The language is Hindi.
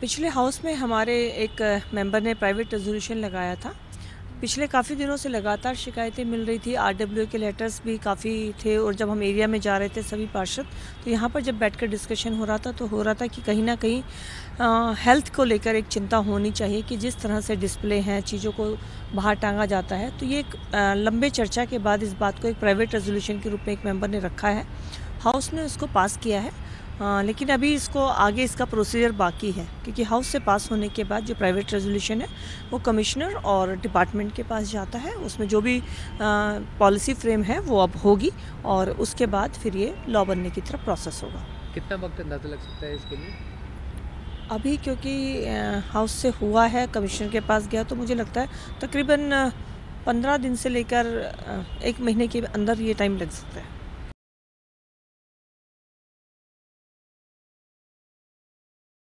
पिछले हाउस में हमारे एक मेंबर ने प्राइवेट रेजोल्यूशन लगाया था। पिछले काफ़ी दिनों से लगातार शिकायतें मिल रही थी। आरडब्ल्यू के लेटर्स भी काफ़ी थे और जब हम एरिया में जा रहे थे सभी पार्षद तो यहाँ पर जब बैठकर डिस्कशन हो रहा था तो हो रहा था कि कहीं ना कहीं आ, हेल्थ को लेकर एक चिंता होनी चाहिए कि जिस तरह से डिस्प्ले हैं चीज़ों को बाहर टांगा जाता है। तो ये एक लंबे चर्चा के बाद इस बात को एक प्राइवेट रेजोल्यूशन के रूप में एक मेंबर ने रखा है। हाउस ने उसको पास किया है। आ, लेकिन अभी इसको आगे इसका प्रोसीजर बाकी है क्योंकि हाउस से पास होने के बाद जो प्राइवेट रेजोल्यूशन है वो कमिश्नर और डिपार्टमेंट के पास जाता है। उसमें जो भी पॉलिसी फ्रेम है वो अब होगी और उसके बाद फिर ये लॉ बनने की तरफ़ प्रोसेस होगा। कितना वक्त अंदाज़ा लग सकता है इसके लिए? अभी क्योंकि हाउस से हुआ है कमिश्नर के पास गया तो मुझे लगता है तकरीबन पंद्रह दिन से लेकर एक महीने के अंदर ये टाइम लग सकता है।